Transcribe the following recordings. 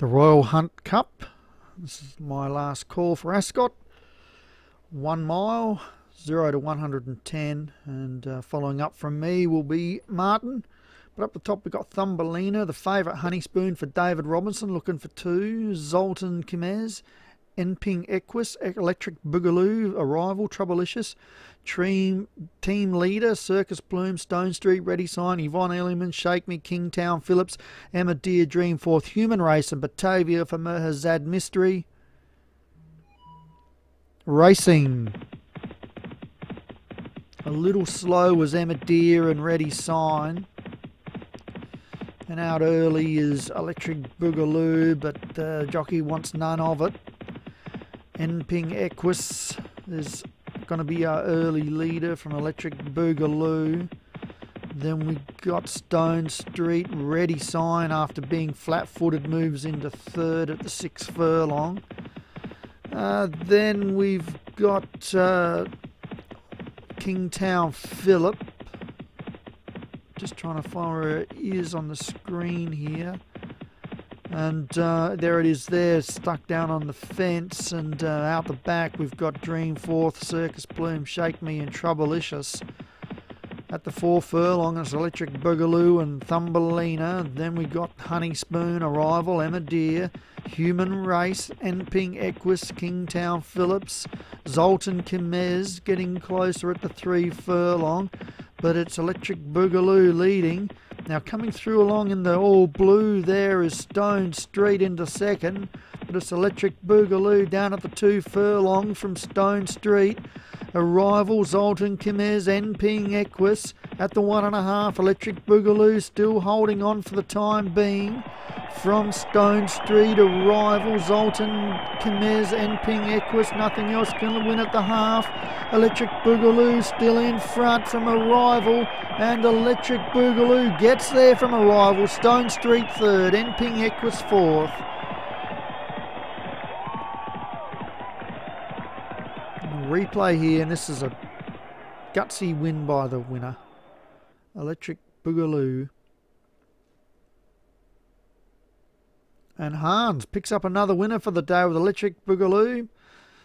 the Royal Hunt Cup. This is my last call for Ascot. One mile, 0 to 110. And uh, following up from me will be Martin. But up the top we've got Thumbelina, the favourite honey spoon for David Robinson, looking for two. Zoltan Kimez, Enping Equus, Electric Boogaloo, Arrival, Troublelicious, Team, team Leader, Circus Plume, Stone Street, Ready Sign, Yvonne Elliman, Shake Me, Kingtown Phillips, Emma Deer, Dreamforth, Human Race, and Batavia for Merhazad Mystery. Racing. A little slow was Emma Deer and Ready Sign. And out early is Electric Boogaloo, but uh, jockey wants none of it. Enping Equus is going to be our early leader from Electric Boogaloo. Then we got Stone Street, ready sign after being flat footed, moves into third at the sixth furlong. Uh, then we've got uh, Kingtown Philip. Just trying to find where it is on the screen here. And uh, there it is there, stuck down on the fence. And uh, out the back, we've got Dreamforth, Circus Plume, Shake Me, and Troublelicious. At the four furlong, it's Electric Boogaloo and Thumbelina. Then we've got Honey Spoon, Arrival, Emma Deer, Human Race, Enping Equus, Kingtown Phillips, Zoltan Kimez getting closer at the three furlong. But it's Electric Boogaloo leading. Now coming through along in the all blue there is Stone Street into second. But it's Electric Boogaloo down at the two furlong from Stone Street. Arrival Zoltan Kimez Ping Equus at the one and a half. Electric Boogaloo still holding on for the time being. From Stone Street, Arrival Zoltan Kimez Ping Equus. Nothing else can win at the half. Electric Boogaloo still in front from Arrival. And Electric Boogaloo gets there from Arrival. Stone Street third. Enping Equus fourth. Replay here, and this is a gutsy win by the winner. Electric Boogaloo. And Hans picks up another winner for the day with Electric Boogaloo.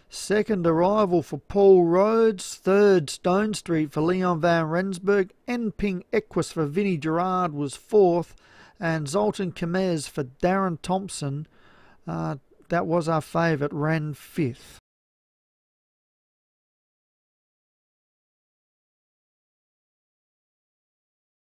Second arrival for Paul Rhodes. Third Stone Street for Leon Van Rensburg. Enping Equus for Vinnie Gerard was fourth. And Zoltan Kamez for Darren Thompson. Uh, that was our favourite, ran fifth.